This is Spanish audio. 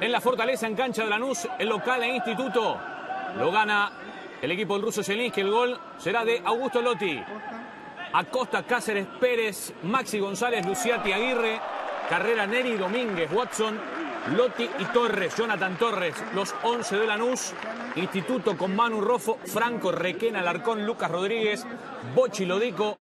en la Fortaleza, en cancha de Lanús, el local e instituto. Lo gana el equipo del ruso Zelinsky. El gol será de Augusto Lotti. Acosta, Cáceres, Pérez, Maxi González, Luciati, Aguirre, Carrera, Neri, Domínguez, Watson, Lotti y Torres, Jonathan Torres, los 11 de Lanús. Instituto con Manu Rofo, Franco, Requena, Alarcón, Lucas Rodríguez, Bochi Lodico.